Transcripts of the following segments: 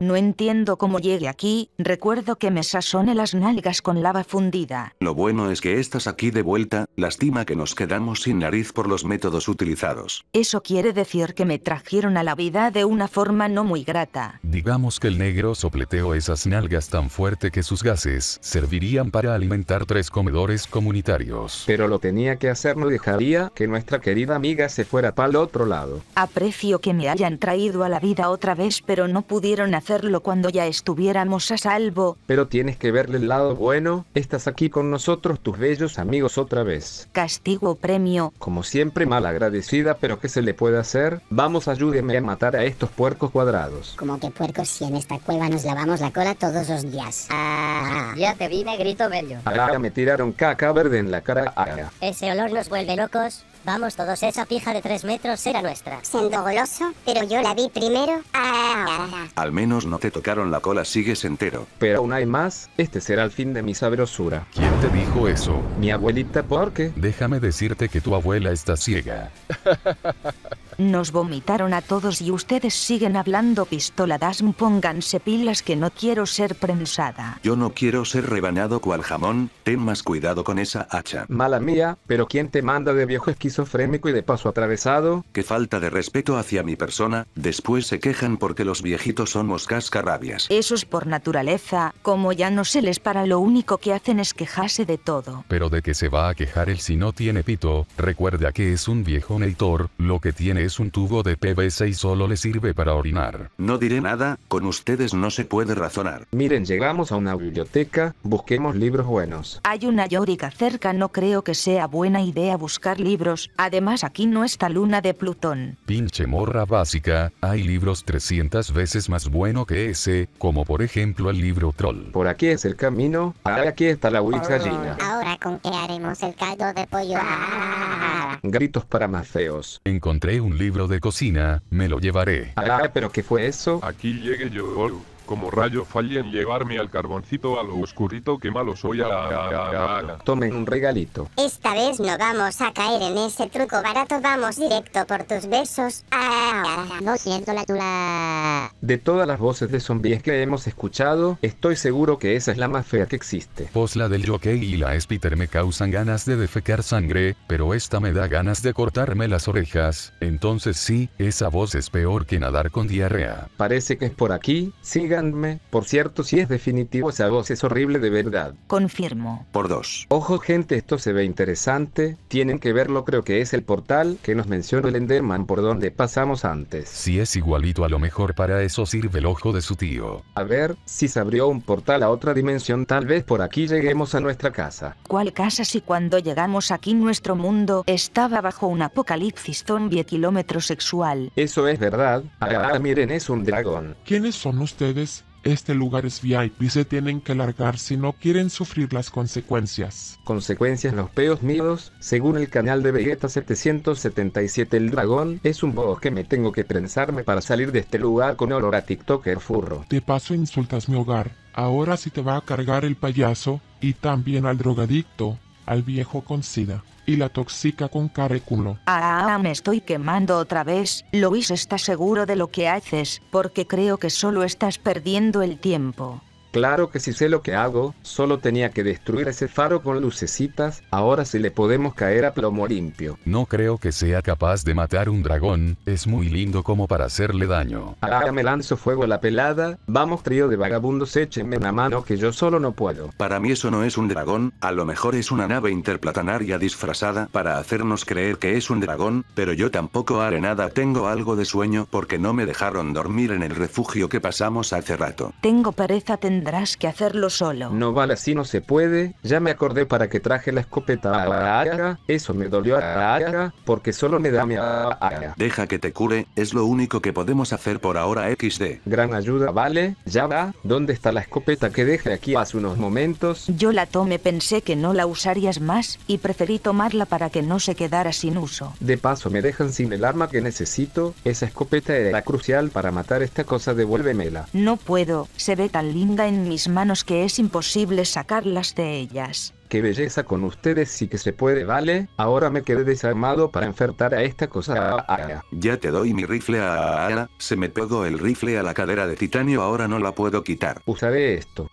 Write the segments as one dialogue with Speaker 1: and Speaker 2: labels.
Speaker 1: No entiendo cómo llegué aquí, recuerdo que me sazoné las nalgas con lava fundida.
Speaker 2: Lo bueno es que estás aquí de vuelta, lástima que nos quedamos sin nariz por los métodos utilizados.
Speaker 1: Eso quiere decir que me trajeron a la vida de una forma no muy grata.
Speaker 3: Digamos que el negro sopleteó esas nalgas tan fuerte que sus gases servirían para alimentar tres comedores comunitarios.
Speaker 4: Pero lo tenía que hacer, no dejaría que nuestra querida amiga se fuera para el otro lado.
Speaker 1: Aprecio que me hayan traído a la vida otra vez, pero no pudieron hacerlo cuando ya estuviéramos a salvo.
Speaker 4: Pero tienes que verle el lado bueno, estás aquí con nosotros, tus bellos amigos otra vez.
Speaker 1: Castigo o premio.
Speaker 4: Como siempre, mal agradecida, pero ¿qué se le puede hacer? Vamos, ayúdeme a matar a estos puercos cuadrados.
Speaker 5: Como que puercos si en esta cueva nos lavamos la cola todos los días. Ah,
Speaker 6: Ya te vi, negrito bello.
Speaker 4: Ahora me tiraron caca verde en la cara. Ah,
Speaker 6: Ese olor nos vuelve locos. Vamos todos, esa pija de tres metros era nuestra.
Speaker 5: siendo goloso, pero yo la vi primero. Ah,
Speaker 2: Al menos no te tocaron la cola, sigues entero.
Speaker 4: Pero aún hay más, este será el fin de mi sabrosura.
Speaker 3: ¿Quién te dijo eso?
Speaker 4: Mi abuelita, ¿por qué?
Speaker 3: Déjame decirte que tu abuela está ciega.
Speaker 1: Nos vomitaron a todos y ustedes siguen hablando pistoladas. Pónganse pilas que no quiero ser prensada.
Speaker 2: Yo no quiero ser rebanado cual jamón, ten más cuidado con esa hacha.
Speaker 4: Mala mía, pero ¿quién te manda de viejo esquizofrénico y de paso atravesado?
Speaker 2: Qué falta de respeto hacia mi persona, después se quejan porque los viejitos somos cascarrabias.
Speaker 1: Eso es por naturaleza, como ya no se les para lo único que hacen es quejarse de todo.
Speaker 3: Pero de que se va a quejar él si no tiene pito, recuerda que es un viejo Neitor, lo que tiene es un tubo de PVC y solo le sirve para orinar.
Speaker 2: No diré nada, con ustedes no se puede razonar.
Speaker 4: Miren, llegamos a una biblioteca, busquemos libros buenos.
Speaker 1: Hay una Yórica cerca, no creo que sea buena idea buscar libros, además aquí no está Luna de Plutón.
Speaker 3: Pinche morra básica, hay libros 300 veces más bueno que ese, como por ejemplo el libro Troll.
Speaker 4: Por aquí es el camino, ahora aquí está la Wix gallina.
Speaker 5: ahora con qué haremos el caldo de pollo. Ah,
Speaker 4: Gritos para más feos.
Speaker 3: Encontré un libro de cocina, me lo llevaré.
Speaker 4: Ah, pero ¿qué fue eso?
Speaker 7: Aquí llegue yo. Como rayo fallé en llevarme al carboncito a lo oscurito que malo soy. Ah, ah, ah, ah.
Speaker 4: Tomen un regalito.
Speaker 5: Esta vez no vamos a caer en ese truco barato, vamos directo por tus besos. Ah, no siento la tula.
Speaker 4: De todas las voces de zombies que hemos escuchado, estoy seguro que esa es la más fea que existe.
Speaker 3: Pues la del jockey y la Spiter me causan ganas de defecar sangre, pero esta me da ganas de cortarme las orejas. Entonces sí, esa voz es peor que nadar con diarrea.
Speaker 4: Parece que es por aquí, Por cierto, si es definitivo, esa voz es horrible de verdad.
Speaker 1: Confirmo.
Speaker 2: Por dos.
Speaker 4: Ojo gente, esto se ve interesante, tienen que verlo, creo que es el portal que nos mencionó el Enderman por donde pasamos antes.
Speaker 3: Si es igualito a lo mejor para eso sirve el ojo de su tío.
Speaker 4: A ver, si se abrió un portal a otra dimensión, tal vez por aquí lleguemos a nuestra casa.
Speaker 1: ¿Cuál casa si cuando llegamos aquí nuestro mundo estaba bajo un apocalipsis zombie kilómetro sexual?
Speaker 4: Eso es verdad. Ah, miren, es un dragón.
Speaker 8: ¿Quiénes son ustedes? Este lugar es VIP, se tienen que largar si no quieren sufrir las consecuencias.
Speaker 4: Consecuencias los peos míos, según el canal de Vegeta 777 el dragón, es un boss que me tengo que trenzarme para salir de este lugar con olor a TikToker furro.
Speaker 8: De paso insultas mi hogar. Ahora sí te va a cargar el payaso y también al drogadicto, al viejo con sida y la tóxica con caréculo.
Speaker 1: Ah, me estoy quemando otra vez. Luis está seguro de lo que haces, porque creo que solo estás perdiendo el tiempo.
Speaker 4: Claro que si sé lo que hago, solo tenía que destruir ese faro con lucecitas, ahora sí le podemos caer a plomo limpio.
Speaker 3: No creo que sea capaz de matar un dragón, es muy lindo como para hacerle daño.
Speaker 4: Ahora me lanzo fuego a la pelada, vamos trío de vagabundos échenme una mano que yo solo no puedo.
Speaker 2: Para mí eso no es un dragón, a lo mejor es una nave interplatanaria disfrazada para hacernos creer que es un dragón, pero yo tampoco haré nada, tengo algo de sueño porque no me dejaron dormir en el refugio que pasamos hace rato.
Speaker 1: Tengo pereza, tendrás que hacerlo solo.
Speaker 4: No vale así, no se puede, ya me acordé para que traje la escopeta a Aga, eso me dolió a Aga, porque solo me da mi Aga.
Speaker 2: Deja que te cure, es lo único que podemos hacer por ahora XD.
Speaker 4: Gran ayuda, vale, ya va, ¿dónde está la escopeta que dejé aquí hace unos momentos?
Speaker 1: Yo la tomé, pensé que no la usarías más, y preferí tomarla para que no se quedara sin uso.
Speaker 4: De paso me dejan sin el arma que necesito, esa escopeta era crucial para matar esta cosa, devuélvemela.
Speaker 1: No puedo, se ve tan linda en mis manos que es imposible sacarlas de ellas.
Speaker 4: qué belleza con ustedes sí que se puede, ¿vale? Ahora me quedé desarmado para enfrentar a esta cosa.
Speaker 2: Ya te doy mi rifle a se me pegó el rifle a la cadera de titanio, ahora no la puedo quitar.
Speaker 4: Usaré esto.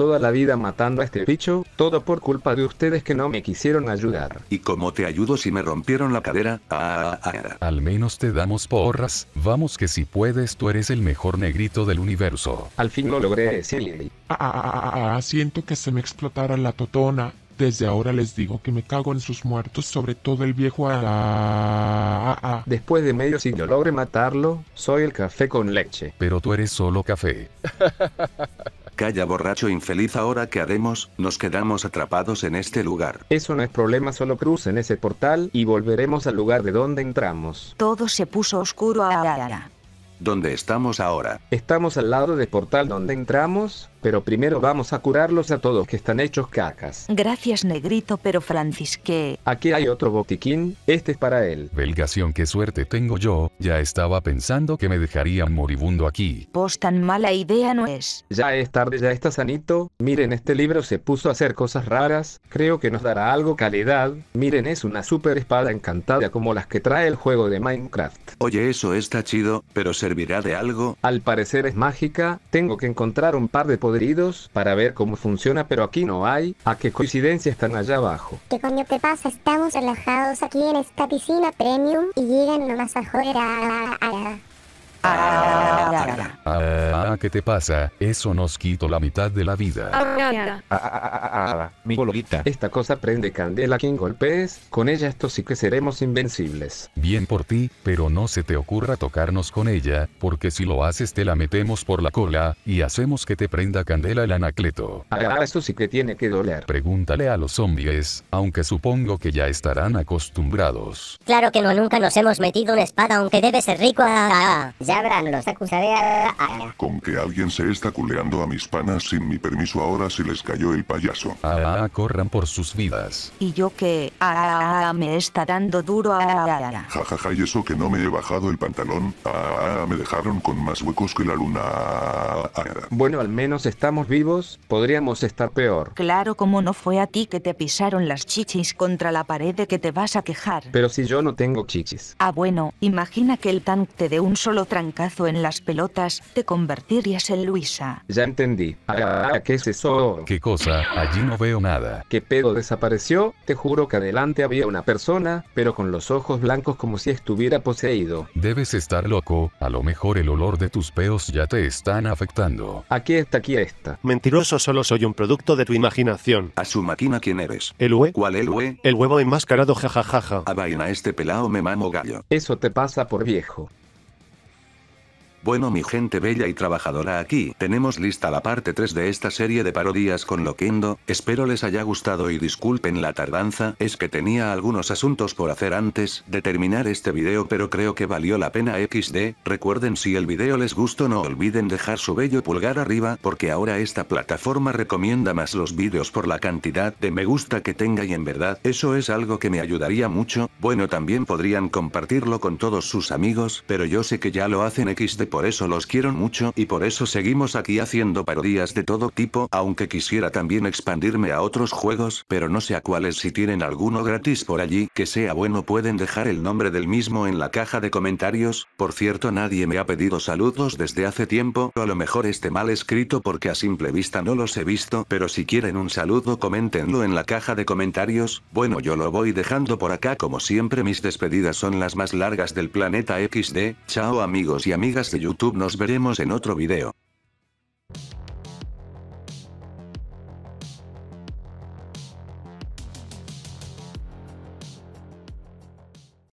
Speaker 4: Toda la vida matando a este bicho, todo por culpa de ustedes que no me quisieron ayudar.
Speaker 2: ¿Y cómo te ayudo si me rompieron la cadera? Ah, ah, ah.
Speaker 3: Al menos te damos porras, vamos que si puedes tú eres el mejor negrito del universo.
Speaker 4: Al fin lo logré, Silly.
Speaker 8: Ah, ah, ah, ah, ah, siento que se me explotara la totona. Desde ahora les digo que me cago en sus muertos, sobre todo el viejo. Ah, ah, ah.
Speaker 4: Después de medio siglo logré matarlo, soy el café con leche.
Speaker 3: Pero tú eres solo café.
Speaker 2: Calla borracho infeliz ahora que haremos, nos quedamos atrapados en este lugar.
Speaker 4: Eso no es problema, solo crucen ese portal y volveremos al lugar de donde entramos.
Speaker 1: Todo se puso oscuro ahora.
Speaker 2: ¿Dónde estamos ahora?
Speaker 4: Estamos al lado del portal donde entramos, pero primero vamos a curarlos a todos que están hechos cacas.
Speaker 1: Gracias, negrito, pero Francisque.
Speaker 4: Aquí hay otro botiquín, este es para él.
Speaker 3: Belgación, qué suerte tengo yo, ya estaba pensando que me dejarían moribundo aquí.
Speaker 1: Pues tan mala idea no es.
Speaker 4: Ya es tarde, ya está sanito. Miren, este libro se puso a hacer cosas raras. Creo que nos dará algo calidad. Miren, es una super espada encantada como las que trae el juego de Minecraft.
Speaker 2: Oye, eso está chido, pero ¿servirá de algo?
Speaker 4: Al parecer es mágica. Tengo que encontrar un par de podridos para ver cómo funciona, pero aquí no hay. A qué coincidencia están allá abajo.
Speaker 5: ¿Qué coño te pasa? Estamos relajados aquí en esta piscina premium y llegan nomás a joder a... a-
Speaker 3: Ah, ¿qué te pasa? Eso nos quitó la mitad de la vida.
Speaker 9: mi bolita.
Speaker 4: Esta cosa prende candela quien golpees. Con ella estos sí que seremos invencibles.
Speaker 3: Bien por ti, pero no se te ocurra tocarnos con ella, porque si lo haces te la metemos por la cola, y hacemos que te prenda candela el anacleto.
Speaker 4: Ah, eso sí que tiene que doler.
Speaker 3: Pregúntale a los zombies, aunque supongo que ya estarán acostumbrados.
Speaker 6: Claro que no, nunca nos hemos metido una espada, aunque debe ser rico. Ah,
Speaker 5: Ya verán, los acusaré
Speaker 10: Con que alguien se está culeando a mis panas sin mi permiso ahora se les cayó el payaso.
Speaker 3: Ah, corran por sus vidas.
Speaker 1: Y yo que... Ah, me está dando duro ahora.
Speaker 10: Jajaja, y eso que no me he bajado el pantalón. Ah, me dejaron con más huecos que la luna. Ah, ah.
Speaker 4: Bueno, al menos estamos vivos. Podríamos estar peor.
Speaker 1: Claro como no fue a ti que te pisaron las chichis contra la pared de que te vas a quejar.
Speaker 4: Pero si yo no tengo chichis.
Speaker 1: Ah bueno, imagina que el tank te dé un solo trancazo en las pelotas, te convertirías en Luisa.
Speaker 4: Ya entendí. Ah, ¿qué es eso?
Speaker 3: ¿Qué cosa? Allí no veo nada.
Speaker 4: ¿Qué pedo desapareció? Te juro que adelante había una persona, pero con los ojos blancos como si estuviera poseído.
Speaker 3: Debes estar loco, a lo mejor el olor de tus peos ya te están afectando.
Speaker 4: Aquí está, aquí está.
Speaker 11: Mentiroso, solo soy un producto de tu imaginación.
Speaker 2: A su máquina, ¿quién eres?
Speaker 11: ¿El hue?
Speaker 2: ¿Cuál el hue?
Speaker 11: El huevo enmascarado, jajajaja.
Speaker 2: A vaina este pelao me mamo gallo.
Speaker 4: Eso te pasa por viejo.
Speaker 2: Bueno mi gente bella y trabajadora aquí, tenemos lista la parte 3 de esta serie de parodias con Loquendo, espero les haya gustado y disculpen la tardanza, es que tenía algunos asuntos por hacer antes de terminar este video pero creo que valió la pena XD, recuerden si el video les gustó no olviden dejar su bello pulgar arriba porque ahora esta plataforma recomienda más los vídeos por la cantidad de me gusta que tenga y en verdad eso es algo que me ayudaría mucho, bueno también podrían compartirlo con todos sus amigos, pero yo sé que ya lo hacen XD por eso los quiero mucho y por eso seguimos aquí haciendo parodias de todo tipo, aunque quisiera también expandirme a otros juegos, pero no sé a cuáles si tienen alguno gratis por allí, que sea bueno pueden dejar el nombre del mismo en la caja de comentarios, por cierto nadie me ha pedido saludos desde hace tiempo, a lo mejor esté mal escrito porque a simple vista no los he visto, pero si quieren un saludo coméntenlo en la caja de comentarios, bueno yo lo voy dejando por acá como siempre mis despedidas son las más largas del planeta XD, chao amigos y amigas de YouTube nos veremos en otro video.